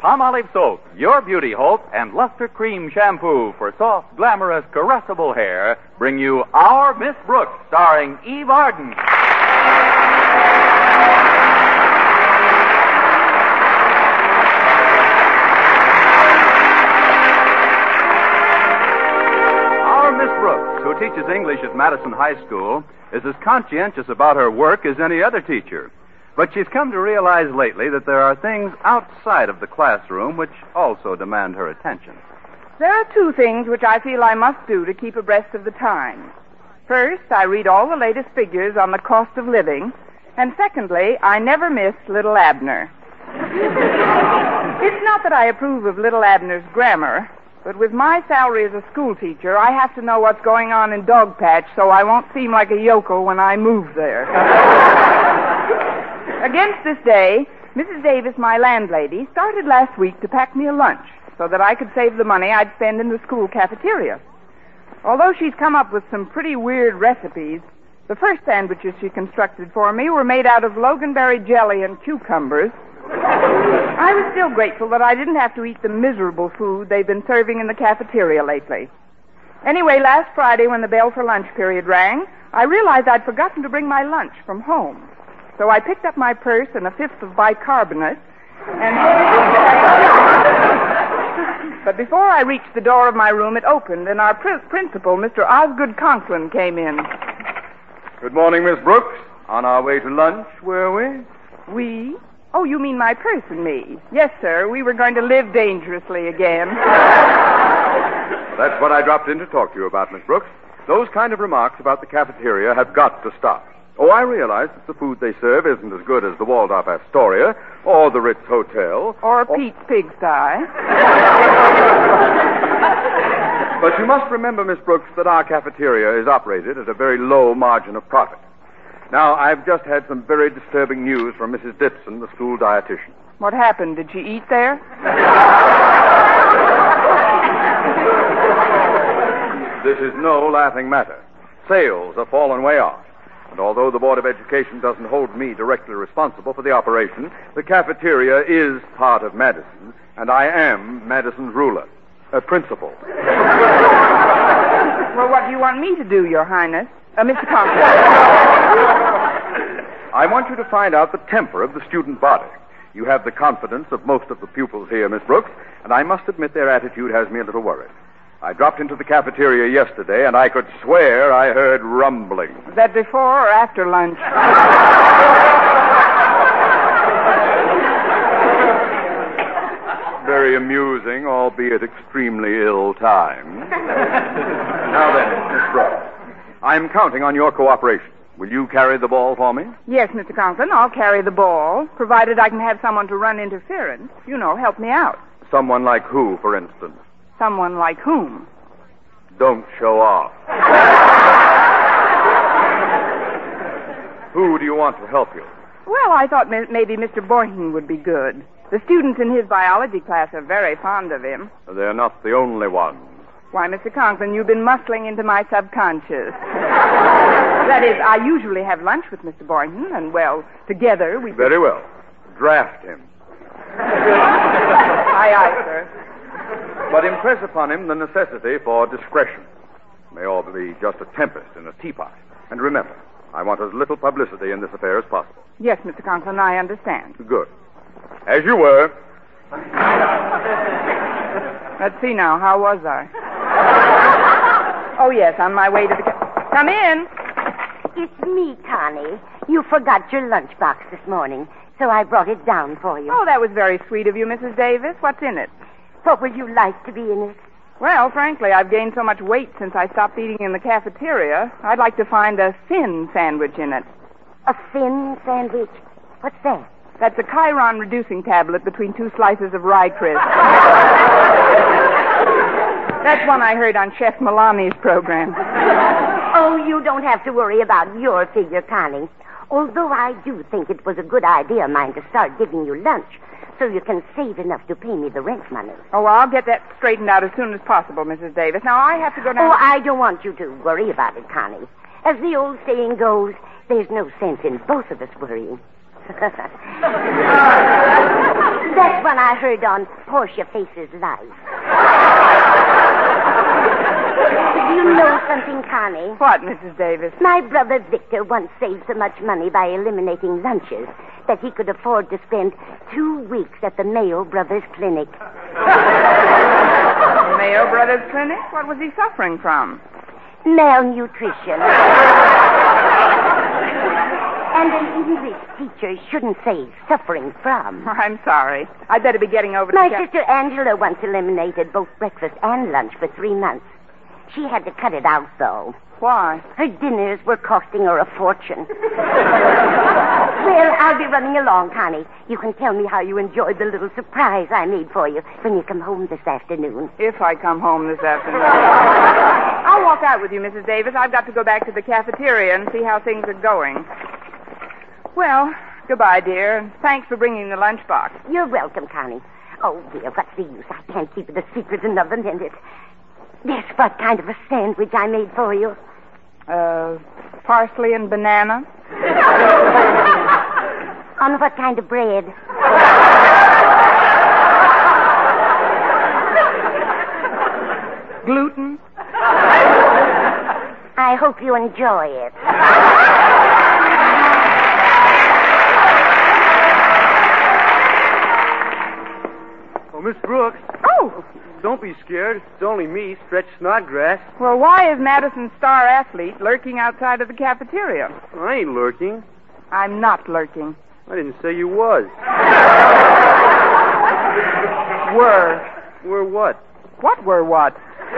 Palmolive Soap, Your Beauty Hope, and Lustre Creme Shampoo for soft, glamorous, caressable hair bring you Our Miss Brooks, starring Eve Arden. Our Miss Brooks, who teaches English at Madison High School, is as conscientious about her work as any other teacher. But she's come to realize lately that there are things outside of the classroom which also demand her attention. There are two things which I feel I must do to keep abreast of the times. First, I read all the latest figures on the cost of living. And secondly, I never miss Little Abner. it's not that I approve of Little Abner's grammar, but with my salary as a school teacher, I have to know what's going on in Dogpatch so I won't seem like a yokel when I move there. Against this day, Mrs. Davis, my landlady, started last week to pack me a lunch so that I could save the money I'd spend in the school cafeteria. Although she's come up with some pretty weird recipes, the first sandwiches she constructed for me were made out of loganberry jelly and cucumbers. I was still grateful that I didn't have to eat the miserable food they've been serving in the cafeteria lately. Anyway, last Friday when the bell for lunch period rang, I realized I'd forgotten to bring my lunch from home. So I picked up my purse and a fifth of bicarbonate and. but before I reached the door of my room, it opened, and our pr- principal, Mr. Osgood Conklin, came in. Good morning, Miss Brooks. On our way to lunch, were we? We? Oh, you mean my purse and me? Yes, sir. We were going to live dangerously again. That's what I dropped in to talk to you about, Miss Brooks. Those kind of remarks about the cafeteria have got to stop. Oh, I realize that the food they serve isn't as good as the Waldorf Astoria or the Ritz Hotel. Or oh. Pete's Pigsty. But you must remember, Miss Brooks, that our cafeteria is operated at a very low margin of profit. Now, I've just had some very disturbing news from Mrs. Dipson, the school dietitian. What happened? Did she eat there? This is no laughing matter. Sales have fallen way off. And although the Board of Education doesn't hold me directly responsible for the operation, the cafeteria is part of Madison, and I am Madison's ruler, a principal. Well, what do you want me to do, Your Highness? Uh, Mr. Conklin. I want you to find out the temper of the student body. You have the confidence of most of the pupils here, Miss Brooks, and I must admit their attitude has me a little worried. I dropped into the cafeteria yesterday, and I could swear I heard rumbling. Was that before or after lunch? Very amusing, albeit extremely ill timed. now then, Miss Brooks, I'm counting on your cooperation. Will you carry the ball for me? Yes, Mr. Conklin, I'll carry the ball, provided I can have someone to run interference. You know, help me out. Someone like who, for instance? Someone like whom? Don't show off. who do you want to help you? Well, I thought ma- maybe Mr. Boynton would be good. The students in his biology class are very fond of him. They're not the only ones. Why, Mr. Conklin, you've been muscling into my subconscious. that is, I usually have lunch with Mr. Boynton, and, well, together we. Very well. Draft him. aye, aye, sir. But impress upon him the necessity for discretion. It May all be just a tempest in a teapot. And remember, I want as little publicity in this affair as possible. Yes, Mr. Conklin, I understand. Good. As you were. Let's see now. How was I? oh, yes, on my way to the. Ca- Come in. It's me, Connie. You forgot your lunchbox this morning, so I brought it down for you. Oh, that was very sweet of you, Mrs. Davis. What's in it? What would you like to be in it? Well, frankly, I've gained so much weight since I stopped eating in the cafeteria. I'd like to find a thin sandwich in it. A thin sandwich? What's that? That's a Chiron reducing tablet between two slices of rye crisp. That's one I heard on Chef Milani's program. Oh, you don't have to worry about your figure, Connie. Although I do think it was a good idea of mine to start giving you lunch so you can save enough to pay me the rent money. Oh, well, I'll get that straightened out as soon as possible, Mrs. Davis. Now, I have to go down. Oh, I don't want you to worry about it, Connie. As the old saying goes, there's no sense in both of us worrying. That's one I heard on Portia Faces Life. Do you know something, Connie? What, Mrs. Davis? My brother Victor once saved so much money by eliminating lunches that he could afford to spend two weeks at the Mayo Brothers Clinic. Mayo Brothers Clinic? What was he suffering from? Malnutrition. and an English teacher shouldn't say suffering from. I'm sorry. I'd better be getting over to My sister Angela once eliminated both breakfast and lunch for three months. She had to cut it out, though. Why? Her dinners were costing her a fortune. well, I'll be running along, Connie. You can tell me how you enjoyed the little surprise I made for you when you come home this afternoon. If I come home this afternoon. I'll walk out with you, Mrs. Davis. I've got to go back to the cafeteria and see how things are going. Well, goodbye, dear, and thanks for bringing the lunchbox. You're welcome, Connie. Oh, dear, what's the use? I can't keep it a secret another minute. Guess what kind of a sandwich I made for you? Uh, parsley and banana. On what kind of bread? Gluten. I hope you enjoy it. Oh, Miss Brooks, Oh, don't be scared. It's only me, Stretch Snodgrass. well, why is Madison's star athlete lurking outside of the cafeteria? I ain't lurking. I'm not lurking. I didn't say you was. Were. Were what? What were what?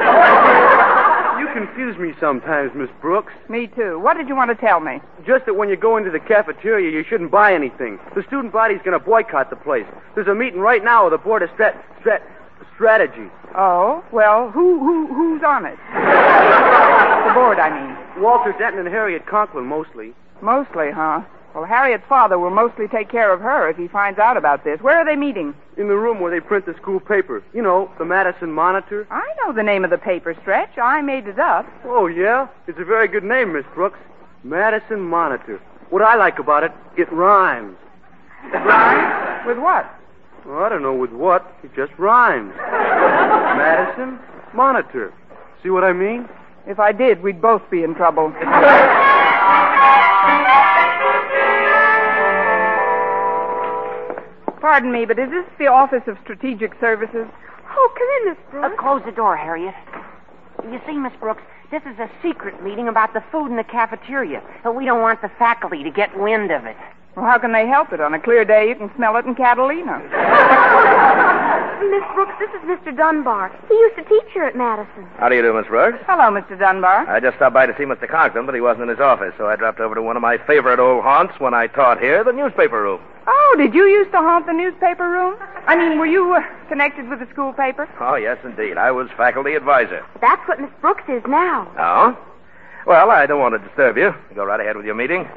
Confuse me sometimes, Miss Brooks. Me too. What did you want to tell me? Just that when you go into the cafeteria, you shouldn't buy anything. The student body's going to boycott the place. There's a meeting right now with the board of strat strat strategy. Oh, well, who who who's on it? the board, I mean. Walter Denton and Harriet Conklin mostly. Mostly, huh? Well, Harriet's father will mostly take care of her if he finds out about this. Where are they meeting? In the room where they print the school paper. You know, the Madison Monitor. I know the name of the paper, Stretch. I made it up. Oh, yeah? It's a very good name, Miss Brooks. Madison Monitor. What I like about it, it rhymes. Rhymes? With what? Well, I don't know with what. It just rhymes. Madison Monitor. See what I mean? If I did, we'd both be in trouble. Pardon me, but is this the Office of Strategic Services? Oh, come in, Miss Uh, Brooks. close the door, Harriet. You see, Miss Brooks, this is a secret meeting about the food in the cafeteria. We don't want the faculty to get wind of it. Well, how can they help it? On a clear day, you can smell it in Catalina. Miss Brooks, this is Mr. Dunbar. He used to teach here at Madison. How do you do, Miss Brooks? Hello, Mr. Dunbar. I just stopped by to see Mr. Conklin, but he wasn't in his office, so I dropped over to one of my favorite old haunts when I taught here, the newspaper room. Oh, did you used to haunt the newspaper room? I mean, were you uh, connected with the school paper? Oh, yes, indeed. I was faculty advisor. That's what Miss Brooks is now. Oh? Well, I don't want to disturb you. Go right ahead with your meeting.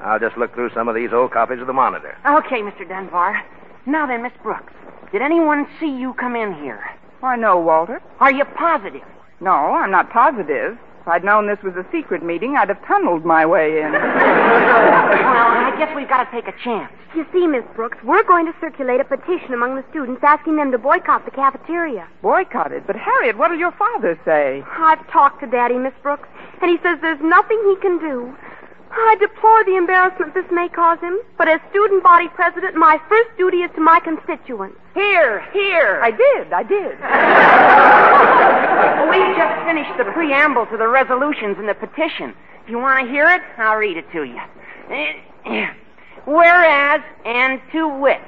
I'll just look through some of these old copies of the Monitor. Okay, Mr. Dunbar. Now then, Miss Brooks, did anyone see you come in here? Why, no, Walter. Are you positive? No, I'm not positive. If I'd known this was a secret meeting, I'd have tunneled my way in. well, I guess we've got to take a chance. You see, Miss Brooks, we're going to circulate a petition among the students asking them to boycott the cafeteria. Boycott it? But, Harriet, what'll your father say? I've talked to Daddy, Miss Brooks, and he says there's nothing he can do. Oh, I deplore the embarrassment this may cause him, but as student body president, my first duty is to my constituents. Here, here. I did, I did. We've just finished the preamble to the resolutions and the petition. If you want to hear it, I'll read it to you. Whereas, and to wit,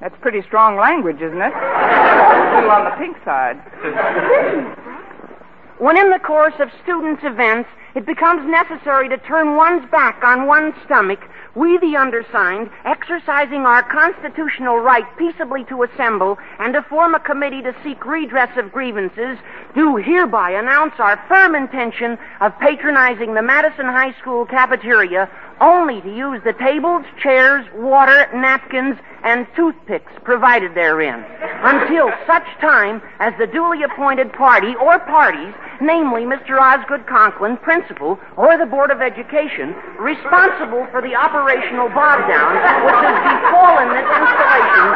That's pretty strong language, isn't it? A little on the pink side. when in the course of students' events it becomes necessary to turn one's back on one's stomach, we, the undersigned, exercising our constitutional right peaceably to assemble and to form a committee to seek redress of grievances, do hereby announce our firm intention of patronizing the Madison High School cafeteria only to use the tables, chairs, water, napkins, and toothpicks provided therein, until such time as the duly appointed party or parties, namely Mr. Osgood Conklin, principal, or the Board of Education, responsible for the operational bog down which has befallen this installation,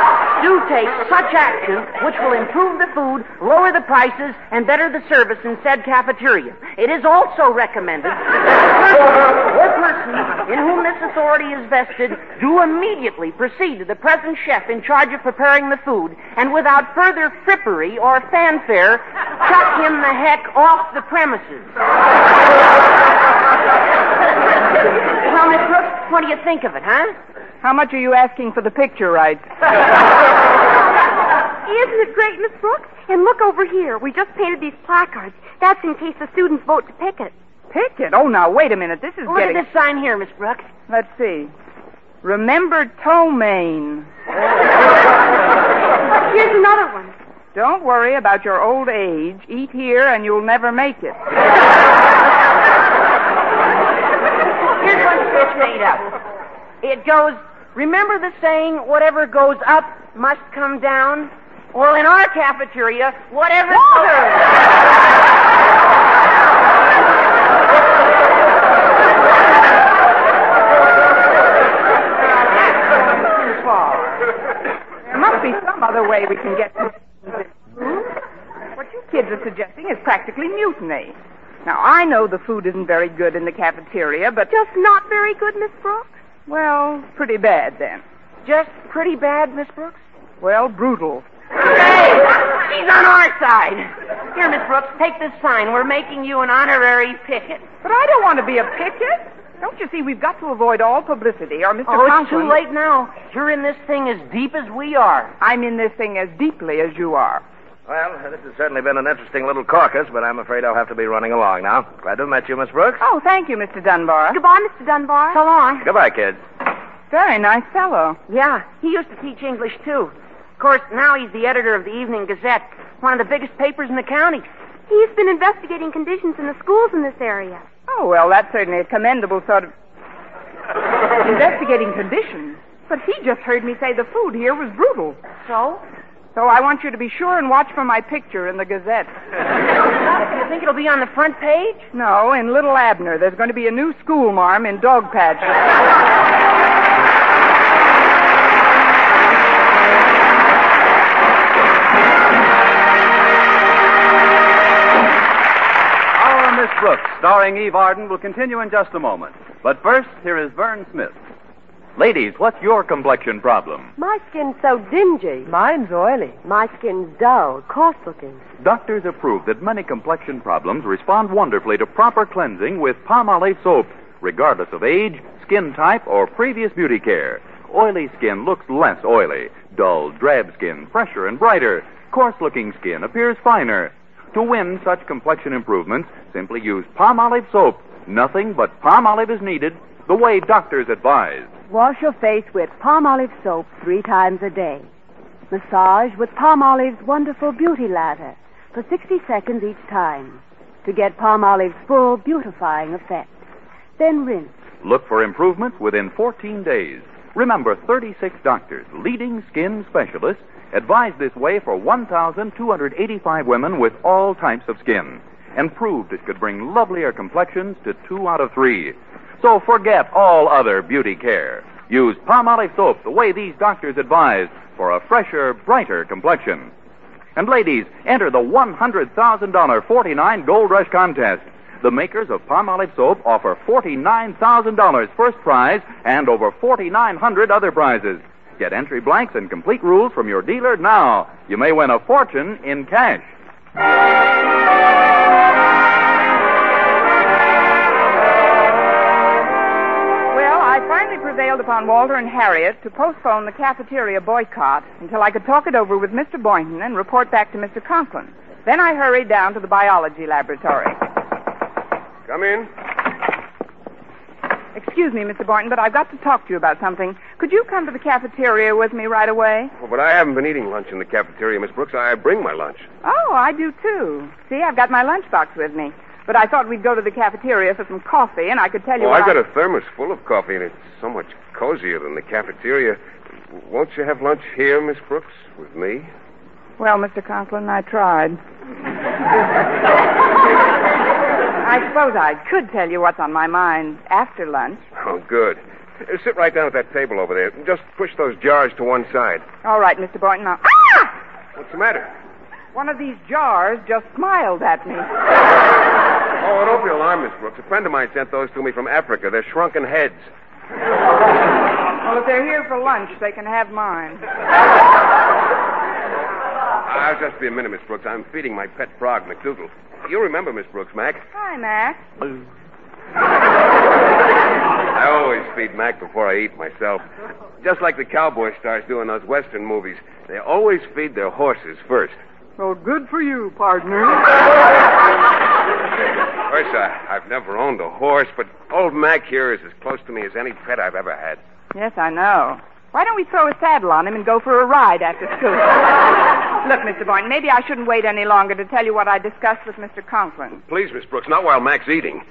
do take such action which will improve the food, lower the prices, and better the service in said cafeteria. It is also recommended that the person or persons in whom this authority is vested do immediately proceed to the present chef in charge of preparing the food, and without further frippery or fanfare, chuck him the heck off the premises. well, Miss Brooks, what do you think of it, huh? How much are you asking for the picture rights? Isn't it great, Miss Brooks? And look over here. We just painted these placards. That's in case the students vote to pick it. Pick it? Oh, now, wait a minute. This is Look getting... at this sign here, Miss Brooks. Let's see. Remember Ptomaine. Here's another one. Don't worry about your old age. Eat here and you'll never make it. Here's one Chris made up. It goes, remember the saying, whatever goes up must come down? Well, in our cafeteria, whatever. There must be some other way we can get What you kids are suggesting is practically mutiny. Now, I know the food isn't very good in the cafeteria, but Just not very good, Miss Brooks? well, pretty bad then. Just pretty bad, Miss Brooks? Well, brutal. Hey, she's on our side. Here, Miss Brooks, take this sign. We're making you an honorary picket. But I don't want to be a picket. Don't you see, we've got to avoid all publicity, or Mr. Oh, it's too late now. You're in this thing as deep as we are. I'm in this thing as deeply as you are. Well, this has certainly been an interesting little caucus, but I'm afraid I'll have to be running along now. Glad to have met you, Miss Brooks. Oh, thank you, Mr. Dunbar. Goodbye, Mr. Dunbar. So long. Goodbye, kids. Very nice fellow. Yeah, he used to teach English, too. Of course, now he's the editor of the Evening Gazette, one of the biggest papers in the county. He's been investigating conditions in the schools in this area. Oh, well, that's certainly a commendable sort of investigating condition. But he just heard me say the food here was brutal. So? So I want you to be sure and watch for my picture in the Gazette. Do you think it'll be on the front page? No, in Little Abner, there's going to be a new school marm in dog Brooks, starring Eve Arden, will continue in just a moment. But first, here is Vern Smith. Ladies, what's your complexion problem? My skin's so dingy. Mine's oily. My skin's dull, coarse looking. Doctors have proved that many complexion problems respond wonderfully to proper cleansing with Palmolive soap, regardless of age, skin type, or previous beauty care. Oily skin looks less oily. Dull, drab skin, fresher and brighter. Coarse looking skin appears finer. To win such complexion improvements, simply use Palmolive soap. Nothing but Palmolive is needed, the way doctors advise. Wash your face with Palmolive soap three times a day. Massage with palm olive's wonderful beauty lather for 60 seconds each time to get Palmolive's full beautifying effect. Then rinse. Look for improvements within 14 days. Remember, 36 doctors, leading skin specialists, advise this way for 1,285 women with all types of skin and proved it could bring lovelier complexions to two out of three. So forget all other beauty care. Use Palmolive soap the way these doctors advise for a fresher, brighter complexion. And ladies, enter the $100,000 49 Gold Rush contest. The makers of Palmolive soap offer $49,000 first prize and over 4,900 other prizes. Get entry blanks and complete rules from your dealer now. You may win a fortune in cash. Well, I finally prevailed upon Walter and Harriet to postpone the cafeteria boycott until I could talk it over with Mr. Boynton and report back to Mr. Conklin. Then I hurried down to the biology laboratory. Come in. Excuse me, Mr. Boynton, but I've got to talk to you about something. Could you come to the cafeteria with me right away? Oh, but I haven't been eating lunch in the cafeteria, Miss Brooks. I bring my lunch. Oh, I do too. See, I've got my lunchbox with me. But I thought we'd go to the cafeteria for some coffee, and I could tell you. Oh, I've got I... a thermos full of coffee, and it's so much cozier than the cafeteria. Won't you have lunch here, Miss Brooks, with me? Well, Mr. Conklin, I tried. I suppose I could tell you what's on my mind after lunch. Oh, good. Uh, sit right down at that table over there. Just push those jars to one side. All right, Mr. Boynton. Now, ah! What's the matter? One of these jars just smiled at me. Oh, don't be alarmed, Miss Brooks. A friend of mine sent those to me from Africa. They're shrunken heads. Well, if they're here for lunch, they can have mine. I'll just be a minute, Miss Brooks. I'm feeding my pet frog, McDougal. You remember Miss Brooks, Mac? Hi, Mac. I always feed Mac before I eat myself. Just like the cowboy stars do in those Western movies. They always feed their horses first. Well, good for you, partner. Of course, I, I've never owned a horse, but old Mac here is as close to me as any pet I've ever had. Yes, I know. Why don't we throw a saddle on him and go for a ride after school? Look, Mr. Boynton, maybe I shouldn't wait any longer to tell you what I discussed with Mr. Conklin. Please, Miss Brooks, not while Mac's eating.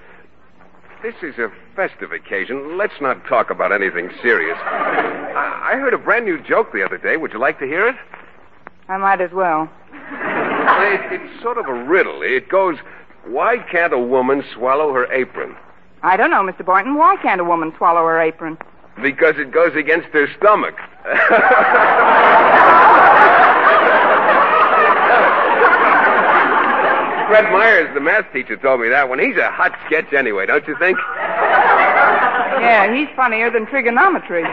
This is a festive occasion. Let's not talk about anything serious. I, I heard a brand new joke the other day. Would you like to hear it? I might as well. It, it's sort of a riddle. It goes, why can't a woman swallow her apron? I don't know, Mr. Boynton. Why can't a woman swallow her apron? Because it goes against their stomach. Fred Myers, the math teacher, told me that one. He's a hot sketch anyway, don't you think? Yeah, he's funnier than trigonometry.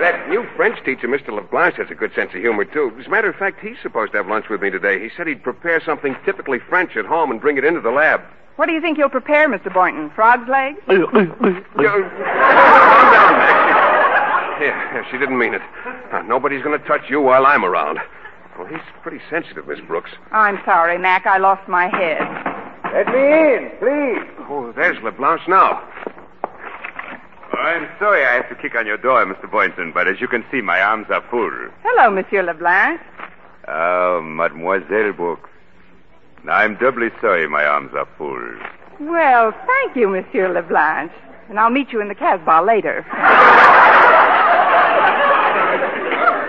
That new French teacher, Mr. LeBlanc, has a good sense of humor, too. As a matter of fact, he's supposed to have lunch with me today. He said he'd prepare something typically French at home and bring it into the lab. What do you think he'll prepare, Mr. Boynton? Frog's legs? Yo, calm down, Max. Yeah, yeah, she didn't mean it. Uh, nobody's going to touch you while I'm around. Well, he's pretty sensitive, Miss Brooks. I'm sorry, Mac. I lost my head. Let me in, please. Oh, there's LeBlanc now. I'm sorry I have to kick on your door, Mr. Boynton, but as you can see, my arms are full. Hello, Monsieur Leblanc. Oh, Mademoiselle Brooks. I'm doubly sorry my arms are full. Well, thank you, Monsieur Leblanc. And I'll meet you in the Casbah later.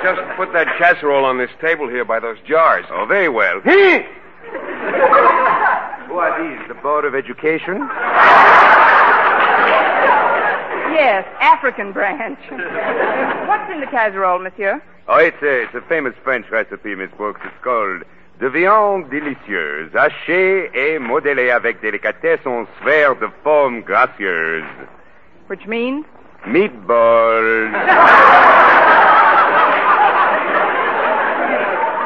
Just put that casserole on this table here by those jars. Oh, very well. Who are these? The Board of Education? yes, African branch. What's in the casserole, Monsieur? Oh, it's a, it's a famous French recipe, Miss Brooks. It's called de viande délicieuse, hachée et modelée avec délicatesse en sphères de forme gracieuse. Which means? Meatballs.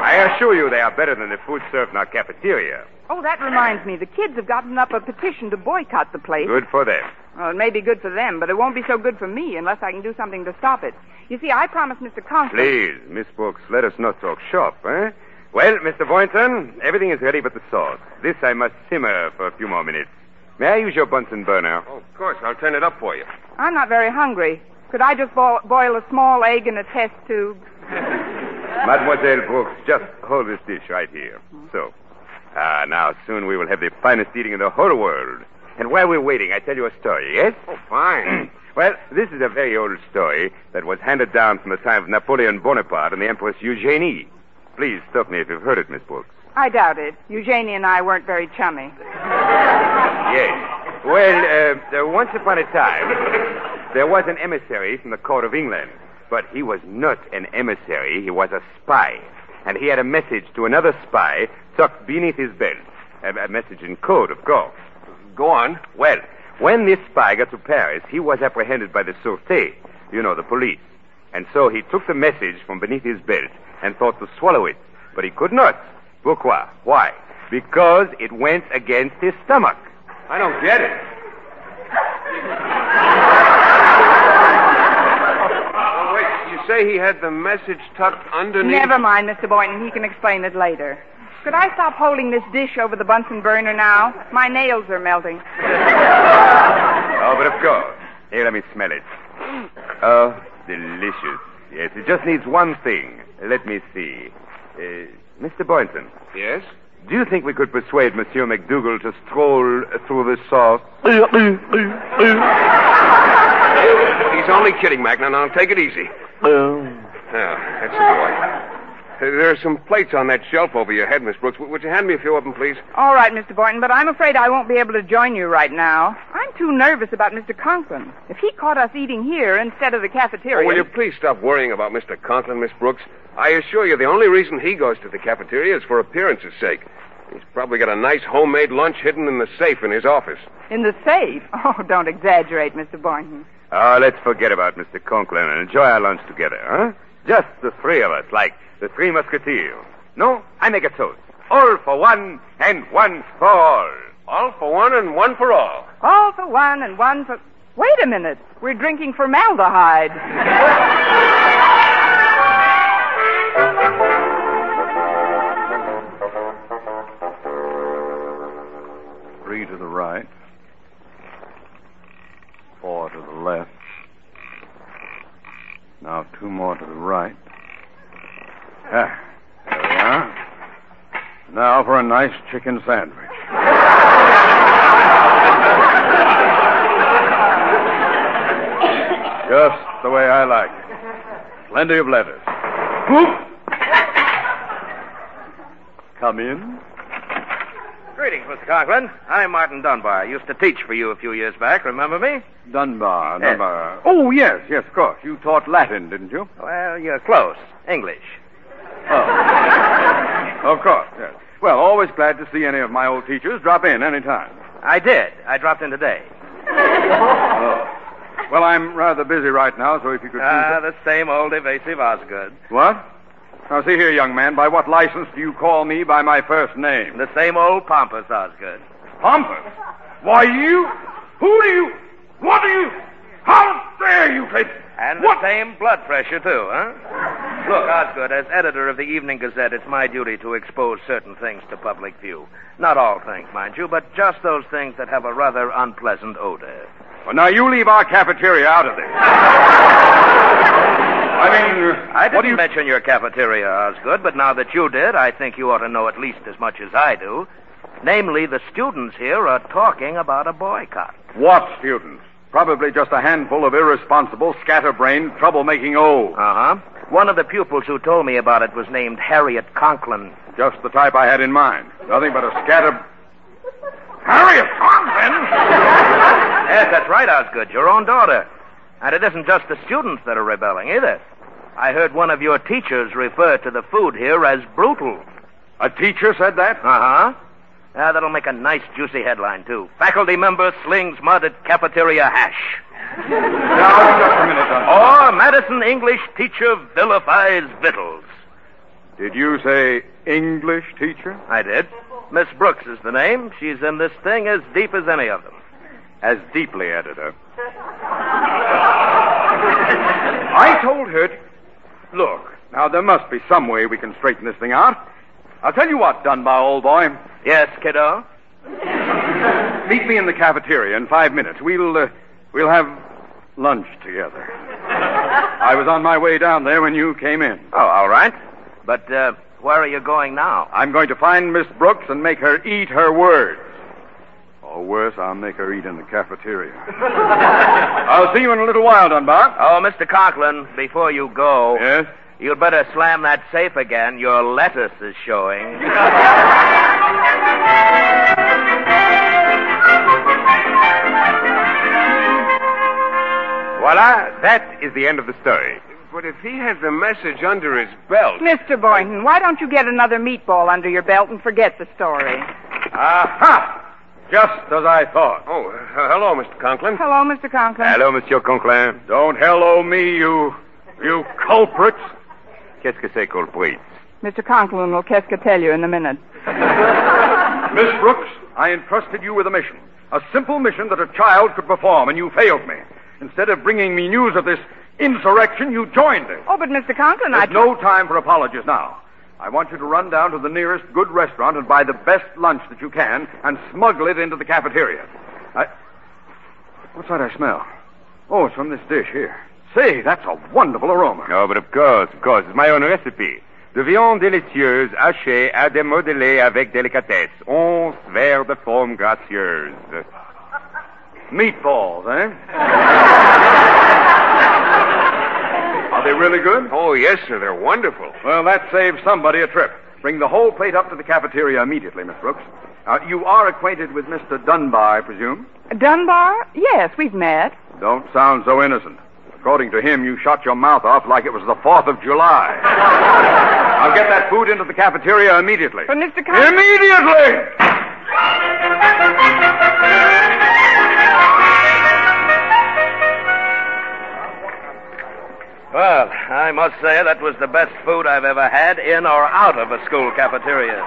I assure you they are better than the food served in our cafeteria. Oh, that reminds me. The kids have gotten up a petition to boycott the place. Good for them. Well, it may be good for them, but it won't be so good for me unless I can do something to stop it. You see, I promised Mr. Conklin. Please, Miss Brooks, let us not talk shop, eh? Well, Mr. Boynton, everything is ready but the sauce. This I must simmer for a few more minutes. May I use your Bunsen burner? Oh, of course. I'll turn it up for you. I'm not very hungry. Could I just bo- boil a small egg in a test tube? Mademoiselle Brooks, just hold this dish right here. So. Ah, now soon we will have the finest eating in the whole world. And while we're waiting, I tell you a story, yes? Oh, fine. well, this is a very old story that was handed down from the time of Napoleon Bonaparte and the Empress Eugenie. Please stop me if you've heard it, Miss Brooks. I doubt it. Eugenie and I weren't very chummy. Yes. Well, uh, uh, once upon a time, there was an emissary from the court of England. But he was not an emissary, he was a spy. And he had a message to another spy tucked beneath his belt. A, a message in code, of course. Go on. Well, when this spy got to Paris, he was apprehended by the Sûreté, you know, the police. And so he took the message from beneath his belt and thought to swallow it. But he could not. Pourquoi? Why? Because it went against his stomach. I don't get it. Oh, wait. You say he had the message tucked underneath? Never mind, Mr. Boynton. He can explain it later. Could I stop holding this dish over the Bunsen burner now? My nails are melting. Oh, but of course. Here, let me smell it. Oh, delicious. Yes, it just needs one thing. Let me see. Uh, Mr. Boynton, Yes? do you think we could persuade Monsieur McDougal to stroll through the sauce? He's only kidding, Mac. Now, now, take it easy. Yeah, that's the boy. Uh, There are some plates on that shelf over your head, Miss Brooks. W- Would you hand me a few of them, please? All right, Mr. Boynton, but I'm afraid I won't be able to join you right now. I'm too nervous about Mr. Conklin. If he caught us eating here instead of the Oh, cafeteria. will you please stop worrying about Mr. Conklin, Miss Brooks? I assure you, the only reason he goes to the cafeteria is for appearance's sake. He's probably got a nice homemade lunch hidden in the safe in his office. In the safe? Oh, don't exaggerate, Mr. Boynton. Oh, let's forget about Mr. Conklin and enjoy our lunch together, huh? Just the three of us, like the Three Musketeers. No, I make a toast. All for one and one for all. All for one and one for all. All for one and one for. Wait a minute. We're drinking formaldehyde. Three to the right. Four to the left. Now two more to the right. Ah, there we are. Now for a nice chicken sandwich. Just the way I like it. Plenty of lettuce. Come in. Greetings, Mr. Conklin. I'm Martin Dunbar. I used to teach for you a few years back. Remember me? Dunbar, Yes. Dunbar. Oh, yes, yes, of course. You taught Latin, didn't you? Well, you're close. English. Oh. of course, yes. Well, always glad to see any of my old teachers. Drop in any time. I did. I dropped in today. Oh. Well, I'm rather busy right now, so if you could. Ah, the same old evasive Osgood. What? Now, see here, young man. By what license do you call me by my first name? The same old pompous Osgood. Pompous? Why, you? Who do you? What do you? How dare you take? And What? the same blood pressure, too, huh? Look, Osgood, as editor of the Evening Gazette, it's my duty to expose certain things to public view. Not all things, mind you, but just those things that have a rather unpleasant odor. Well, now you leave our cafeteria out of this. I mean, uh, I didn't do you? mention your cafeteria, Osgood, but now that you did, I think you ought to know at least as much as I do. Namely, the students here are talking about a boycott. What students? Probably just a handful of irresponsible, scatterbrained, troublemaking old. Uh huh. One of the pupils who told me about it was named Harriet Conklin. Just the type I had in mind. Nothing but a scatter. Harriet Conklin? Yes, that's right, Osgood. Your own daughter. And it isn't just the students that are rebelling either. I heard one of your teachers refer to the food here as brutal. A teacher said that? Uh huh. Ah, that'll make a nice, juicy headline, too. Faculty member slings mud at cafeteria hash. Now, just a minute. Or Madison English teacher vilifies victuals. Did you say English teacher? I did. Miss Brooks is the name. She's in this thing as deep as any of them. As deeply, editor. I told her. To... Look, now there must be some way we can straighten this thing out. I'll tell you what, Dunbar, old boy. Yes, kiddo? Meet me in the cafeteria in five minutes. We'll uh, we'll have lunch together. I was on my way down there when you came in. Oh, all right. But uh, where are you going now? I'm going to find Miss Brooks and make her eat her words. Or worse, I'll make her eat in the cafeteria. I'll see you in a little while, Dunbar. Oh, Mr. Conklin, before you go, Yes? you'd better slam that safe again. Your lettuce is showing. Voila, that is the end of the story. But if he has the message under his belt. Mr. Boynton, why don't you get another meatball under your belt and forget the story? Aha! Just as I thought. Oh, uh, hello, Mr. Conklin. Hello, Mr. Conklin. Hello, Monsieur Conklin. Don't hello me, you, you culprits. Qu'est-ce que c'est culprit? Mr. Conklin will Keska tell you in a minute. Miss Brooks, I entrusted you with a mission. A simple mission that a child could perform, and you failed me. Instead of bringing me news of this insurrection, you joined it. Oh, but Mr. Conklin, I... There's no time for apologies now. I want you to run down to the nearest good restaurant and buy the best lunch that you can and smuggle it into the cafeteria. I... What's that I smell? Oh, it's from this dish here. Say, that's a wonderful aroma. Oh, but of course, of course. It's my own recipe. De viande délicieuse hachée à démodeler avec délicatesse. Onze verres de forme gracieuse. Meatballs, eh? Are they really good? Oh, yes, sir. They're wonderful. Well, that saves somebody a trip. Bring the whole plate up to the cafeteria immediately, Miss Brooks. Uh, you are acquainted with Mr. Dunbar, I presume? Dunbar? Yes, we've met. Don't sound so innocent. According to him, you shot your mouth off like it was the 4th of July. I'll get that food into the cafeteria immediately. But Mr. Con- Immediately! Well, I must say that was the best food I've ever had in or out of a school cafeteria.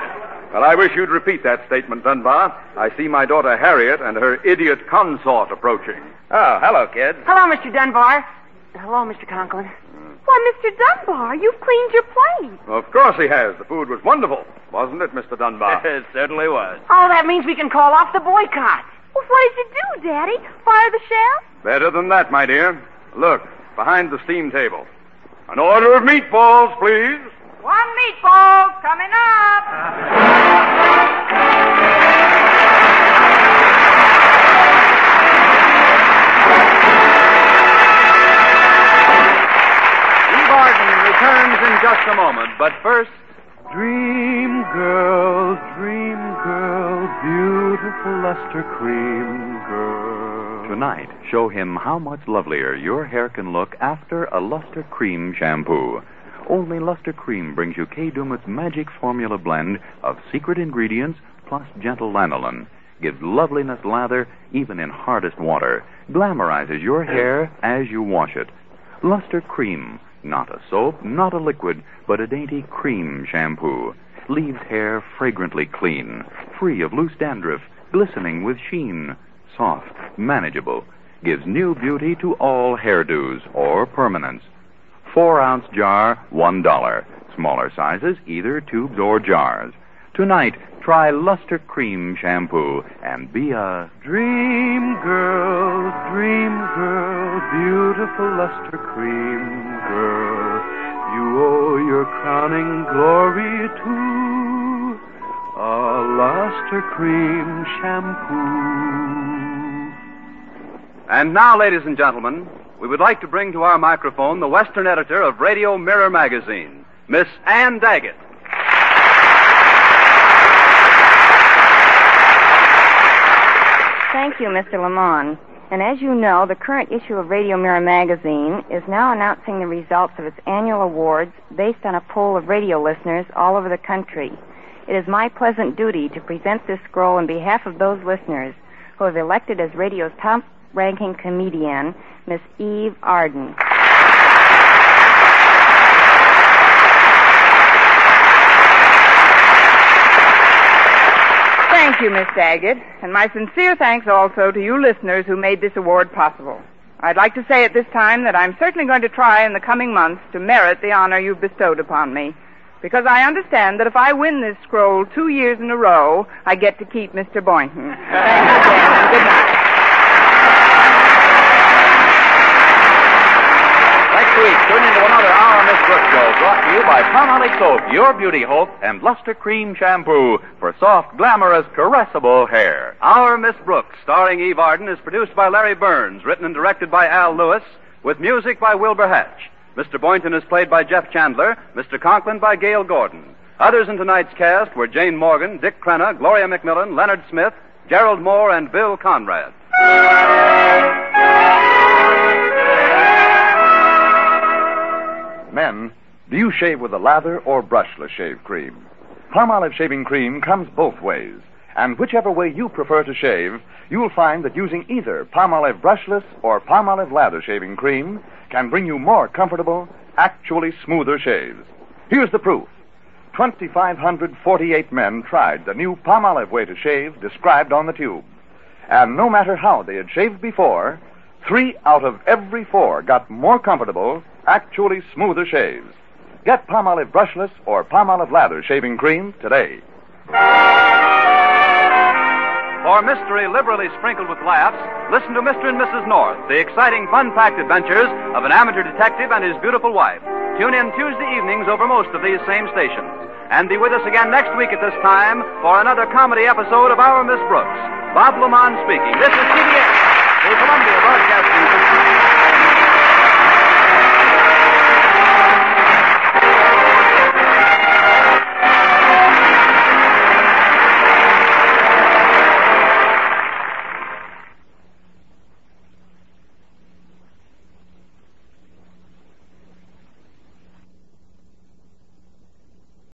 Well, I wish you'd repeat that statement, Dunbar. I see my daughter Harriet and her idiot consort approaching. Oh, hello, kids. Hello, Mr. Dunbar. Hello, Mr. Conklin. Hmm. Why, Mr. Dunbar, you've cleaned your plate. Of course he has. The food was wonderful, wasn't it, Mr. Dunbar? it certainly was. Oh, that means we can call off the boycott. Well, what did you do, Daddy? Fire the chef? Better than that, my dear. Look, behind the steam table. An order of meatballs, please. One meatball coming up. just a moment, but first, Dream girl, dream girl, beautiful Lustre Creme girl. tonight, show him how much lovelier your hair can look after a Lustre Creme shampoo. Only Lustre Creme brings you Kay Daumit's magic formula blend of secret ingredients plus gentle lanolin. Gives loveliness lather even in hardest water. Glamorizes your hair as you wash it. Lustre Creme. Not a soap, not a liquid, but a dainty cream shampoo. Leaves hair fragrantly clean, free of loose dandruff, glistening with sheen. Soft, manageable. Gives new beauty to all hairdos or permanents. Four ounce jar, one dollar. Smaller sizes, either tubes or jars. Tonight, try Lustre Creme Shampoo and be a Dream girl, dream girl, beautiful Lustre Creme owe your crowning glory to a Lustre Creme shampoo. And now, ladies and gentlemen, we would like to bring to our microphone the Western editor of Radio Mirror magazine, Miss Ann Daggett. Thank you, Mr. Lamont. And as you know, the current issue of Radio Mirror magazine is now announcing the results of its annual awards based on a poll of radio listeners all over the country. It is my pleasant duty to present this scroll on behalf of those listeners who have elected as radio's top ranking comedian, Miss Eve Arden. Thank you, Miss Daggett, and my sincere thanks also to you listeners who made this award possible. I'd like to say at this time that I'm certainly going to try in the coming months to merit the honor you've bestowed upon me, because I understand that if I win this scroll two years in a row, I get to keep Mr. Boynton. Thanks again, and good night. Next week, tune into another Brooks show brought to you by Palmolive Soap, your beauty hope, and Lustre Creme Shampoo for soft, glamorous, caressable hair. Our Miss Brooks, starring Eve Arden, is produced by Larry Berns, written and directed by Al Lewis, with music by Wilbur Hatch. Mr. Boynton is played by Jeff Chandler, Mr. Conklin by Gale Gordon. Others in tonight's cast were Jane Morgan, Dick Crenna, Gloria McMillan, Leonard Smith, Gerald Moore, and Bill Conrad. Men, do you shave with a lather or brushless shave cream? Palmolive shaving cream comes both ways. And whichever way you prefer to shave, you'll find that using either Palmolive brushless or Palmolive lather shaving cream can bring you more comfortable, actually smoother shaves. Here's the proof. 2,548 men tried the new Palmolive way to shave described on the tube. And no matter how they had shaved before, three out of every four got more comfortable, actually smoother shaves. Get Palmolive brushless or Palmolive lather shaving cream today. For mystery liberally sprinkled with laughs, listen to Mr. and Mrs. North, the exciting, fun-packed adventures of an amateur detective and his beautiful wife. Tune in Tuesday evenings over most of these same stations. And be with us again next week at this time for another comedy episode of Our Miss Brooks. Bob Lamont speaking. This is CBS.